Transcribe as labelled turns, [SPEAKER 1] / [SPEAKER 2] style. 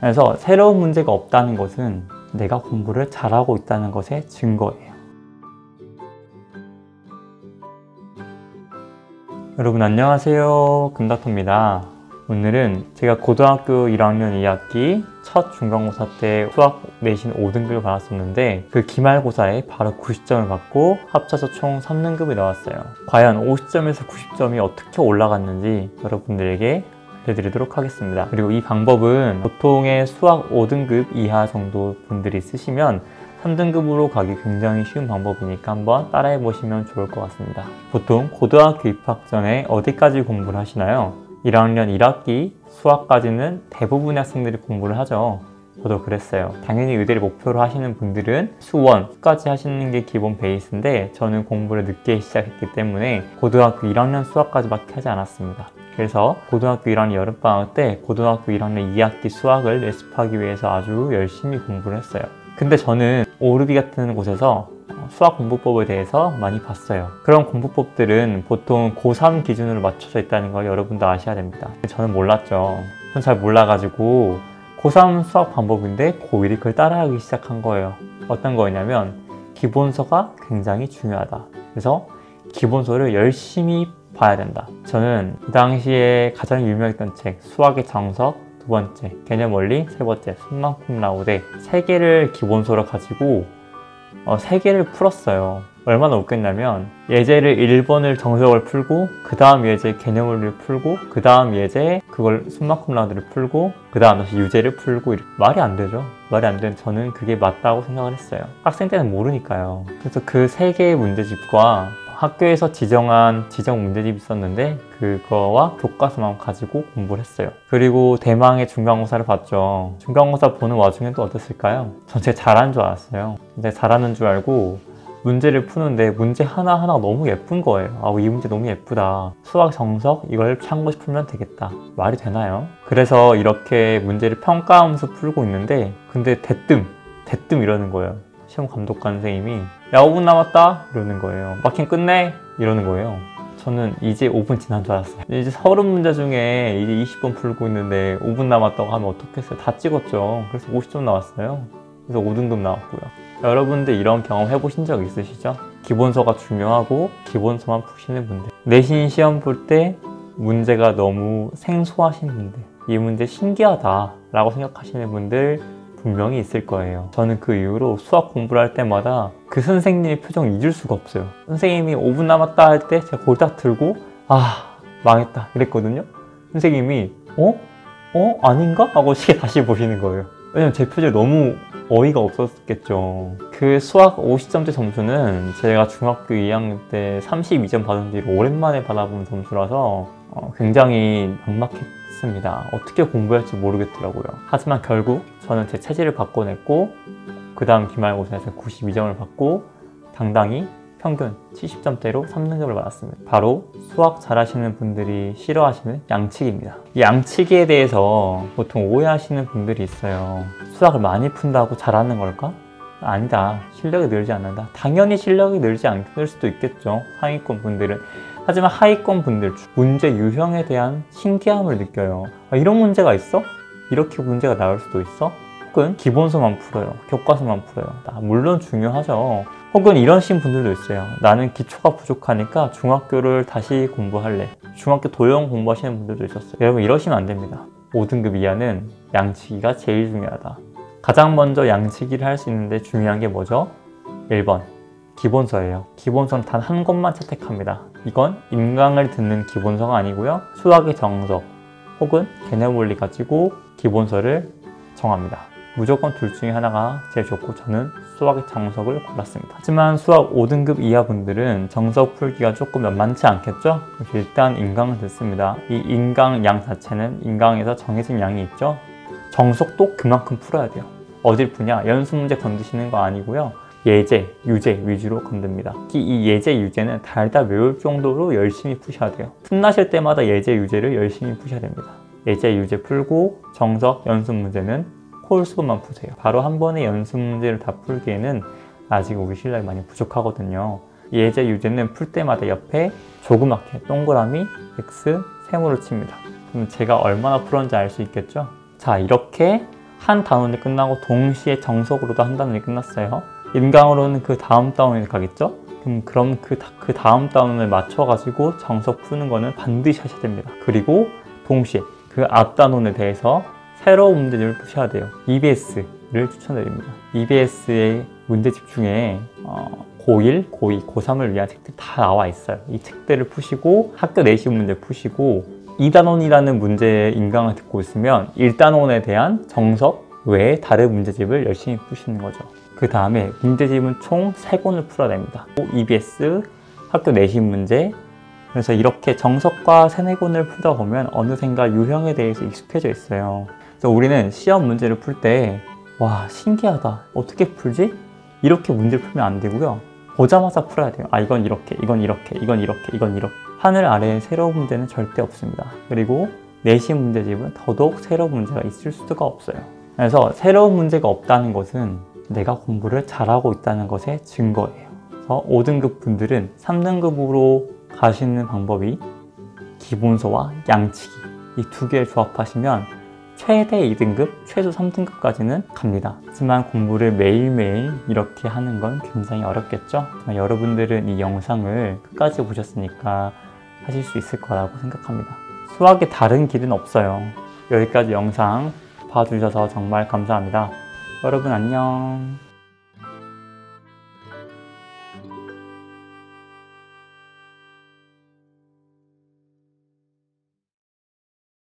[SPEAKER 1] 그래서 새로운 문제가 없다는 것은 내가 공부를 잘하고 있다는 것의 증거예요. 여러분 안녕하세요. 금닥터입니다. 오늘은 제가 고등학교 1학년 2학기 첫 중간고사 때 수학 내신 5등급을 받았었는데 그 기말고사에 바로 90점을 받고 합쳐서 총 3등급이 나왔어요. 과연 50점에서 90점이 어떻게 올라갔는지 여러분들에게 드리도록 하겠습니다. 그리고 이 방법은 보통의 수학 5등급 이하 정도 분들이 쓰시면 3등급으로 가기 굉장히 쉬운 방법이니까 한번 따라해 보시면 좋을 것 같습니다. 보통 고등학교 입학 전에 어디까지 공부를 하시나요? 1학년 1학기 수학까지는 대부분의 학생들이 공부를 하죠. 저도 그랬어요. 당연히 의대를 목표로 하시는 분들은 수원, 수까지 하시는 게 기본 베이스인데 저는 공부를 늦게 시작했기 때문에 고등학교 1학년 수학까지밖에 하지 않았습니다. 그래서 고등학교 1학년 여름방학 때 고등학교 1학년 2학기 수학을 예습하기 위해서 아주 열심히 공부를 했어요. 근데 저는 오르비 같은 곳에서 수학 공부법에 대해서 많이 봤어요. 그런 공부법들은 보통 고3 기준으로 맞춰져 있다는 걸 여러분도 아셔야 됩니다. 저는 몰랐죠. 전 잘 몰라가지고 고3 수학 방법인데 고1이 그걸 따라하기 시작한 거예요. 어떤 거였냐면 기본서가 굉장히 중요하다. 그래서 기본서를 열심히 봐야 된다. 저는 그 당시에 가장 유명했던 책 수학의 정석 두 번째 개념 원리 세 번째 숨만큼 나오되 세 개를 기본서로 가지고 어, 세 개를 풀었어요. 얼마나 웃겼냐면 예제를 1번을 정석을 풀고 그 다음 예제 개념 원리를 풀고 그 다음 예제 그걸 숨만큼 라운드를 풀고 그 다음 다시 유제를 풀고 이렇게. 말이 안 되죠. 말이 안 되는 저는 그게 맞다고 생각을 했어요. 학생 때는 모르니까요. 그래서 그 세 개의 문제집과 학교에서 지정한 지정 문제집이 있었는데 그거와 교과서만 가지고 공부를 했어요. 그리고 대망의 중간고사를 봤죠. 중간고사 보는 와중에 또 어땠을까요? 전 제가 잘하는 줄 알았어요. 근데 잘하는 줄 알고 문제를 푸는데 문제 하나하나 너무 예쁜 거예요. 아, 이 문제 너무 예쁘다. 수학 정석 이걸 참고 싶으면 되겠다. 말이 되나요? 그래서 이렇게 문제를 평가하면서 풀고 있는데 근데 대뜸 대뜸 이러는 거예요. 시험 감독관 선생님이 야 5분 남았다. 이러는 거예요 마킹 끝내. 이러는 거예요. 저는 이제 5분 지난 줄 알았어요. 이제 30문제 중에 이제 20번 풀고 있는데 5분 남았다고 하면 어떻겠어요? 다 찍었죠. 그래서 50점 나왔어요. 그래서 5등급 나왔고요. 여러분들 이런 경험 해보신 적 있으시죠? 기본서가 중요하고 기본서만 푸시는 분들. 내신 시험 볼 때 문제가 너무 생소하신 분들 이 문제 신기하다. 라고 생각하시는 분들 분명히 있을 거예요. 저는 그 이후로 수학 공부를 할 때마다 그 선생님의 표정 잊을 수가 없어요. 선생님이 5분 남았다 할 때 제가 그걸 딱 들고 아 망했다 이랬거든요. 선생님이 어? 어? 아닌가? 하고 시계 다시 보시는 거예요. 왜냐면 제 표정이 너무 어이가 없었겠죠. 그 수학 50점대 점수는 제가 중학교 2학년 때 32점 받은 뒤로 오랜만에 받아본 점수라서 어, 굉장히 막막했습니다. 어떻게 공부할지 모르겠더라고요. 하지만 결국 저는 제 체질을 바꿔냈고 그 다음 기말고사에서 92점을 받고 당당히 평균 70점대로 3등급을 받았습니다. 바로 수학 잘하시는 분들이 싫어하시는 양치기입니다. 이 양치기에 대해서 보통 오해하시는 분들이 있어요. 수학을 많이 푼다고 잘하는 걸까? 아니다. 실력이 늘지 않는다. 당연히 실력이 늘지 않을 수도 있겠죠. 하위권 분들은. 하지만 하위권 분들 문제 유형에 대한 신기함을 느껴요. 아, 이런 문제가 있어? 이렇게 문제가 나올 수도 있어? 혹은 기본서만 풀어요. 교과서만 풀어요. 물론 중요하죠. 혹은 이런 신 분들도 있어요. 나는 기초가 부족하니까 중학교를 다시 공부할래. 중학교 도형 공부하시는 분들도 있었어요. 여러분 이러시면 안 됩니다. 5등급 이하는 양치기가 제일 중요하다. 가장 먼저 양치기를 할 수 있는데 중요한 게 뭐죠? 1번 기본서예요. 기본서는 단 한 권만 채택합니다. 이건 인강을 듣는 기본서가 아니고요. 수학의 정석 혹은 개념 원리 가지고 기본서를 정합니다. 무조건 둘 중에 하나가 제일 좋고 저는 수학의 정석을 골랐습니다. 하지만 수학 5등급 이하 분들은 정석 풀기가 조금 만만치 않겠죠? 일단 인강을 듣습니다. 이 인강 양 자체는 인강에서 정해진 양이 있죠? 정석도 그만큼 풀어야 돼요. 어딜 푸냐? 연습 문제 건드시는 거 아니고요. 예제, 유제 위주로 건듭니다. 특히 이 예제, 유제는 달달 외울 정도로 열심히 푸셔야 돼요. 틈나실 때마다 예제, 유제를 열심히 푸셔야 됩니다. 예제, 유제 풀고 정석, 연습 문제는 콜수만 푸세요. 바로 한 번에 연습 문제를 다 풀기에는 아직 우리 실력이 많이 부족하거든요. 예제, 유제는 풀 때마다 옆에 조그맣게 동그라미, X, 세모를 칩니다. 그럼 제가 얼마나 풀었는지 알 수 있겠죠? 자, 이렇게 한 단원이 끝나고 동시에 정석으로도 한 단원이 끝났어요. 인강으로는 그 다음 단원이 가겠죠? 그럼, 그럼 그, 다- 그 다음 단원을 맞춰가지고 정석 푸는 거는 반드시 하셔야 됩니다. 그리고 동시에 그 앞 단원에 대해서 새로운 문제집을 푸셔야 돼요. EBS를 추천드립니다. EBS의 문제집 중에 어, 고1, 고2, 고3을 위한 책들이 다 나와 있어요. 이 책들을 푸시고 학교 내신 문제 푸시고 2단원이라는 문제의 인강을 듣고 있으면 1단원에 대한 정석 외에 다른 문제집을 열심히 푸시는 거죠. 그 다음에 문제집은 총 3권을 풀어야 됩니다. EBS, 학교 내신 문제, 그래서 이렇게 정석과 세네 권을 풀다 보면 어느샌가 유형에 대해서 익숙해져 있어요. 그래서 우리는 시험 문제를 풀 때, 와, 신기하다. 어떻게 풀지? 이렇게 문제를 풀면 안 되고요. 보자마자 풀어야 돼요. 아, 이건 이렇게, 이건 이렇게, 이건 이렇게, 이건 이렇게. 하늘 아래에 새로운 문제는 절대 없습니다. 그리고 내신 문제집은 더더욱 새로운 문제가 있을 수가 없어요. 그래서 새로운 문제가 없다는 것은 내가 공부를 잘하고 있다는 것의 증거예요. 그래서 5등급 분들은 3등급으로 가시는 방법이 기본서와 양치기 이 두 개를 조합하시면 최대 2등급, 최소 3등급까지는 갑니다. 하지만 공부를 매일매일 이렇게 하는 건 굉장히 어렵겠죠? 여러분들은 이 영상을 끝까지 보셨으니까 하실 수 있을 거라고 생각합니다. 수학에 다른 길은 없어요. 여기까지 영상 봐주셔서 정말 감사합니다. 여러분 안녕.